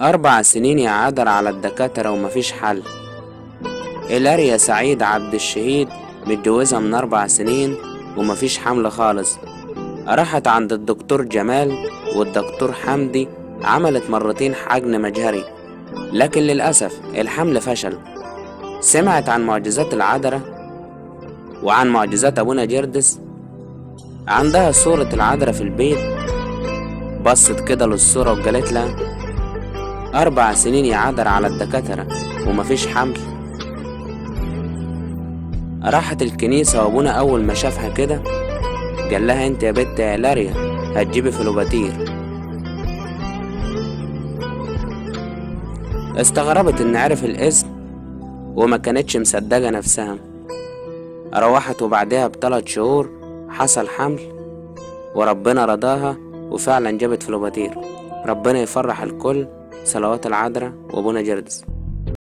أربع سنين يعادر على الدكاترة ومفيش حل. إلاريا سعيد عبد الشهيد متجوزة من أربع سنين ومفيش حمل خالص. راحت عند الدكتور جمال والدكتور حمدي عملت مرتين حجن مجهري. لكن للأسف الحمل فشل. سمعت عن معجزات العذراء وعن معجزات أبونا جردس عندها صورة العذراء في البيت. بصت كده للصورة وقالت لها أربع سنين يعذر على الدكاترة ومفيش حمل. راحت الكنيسة وأبونا أول ما شافها كده قال لها أنت يا بنت يا لاريا هتجيبي فلوباتير. استغربت إن عرف الاسم وما كانتش مصدقة نفسها. روحت وبعدها بثلاث شهور حصل حمل وربنا رضاها وفعلا جابت فلوباتير. ربنا يفرح الكل صلوات العذراء وابونا جردس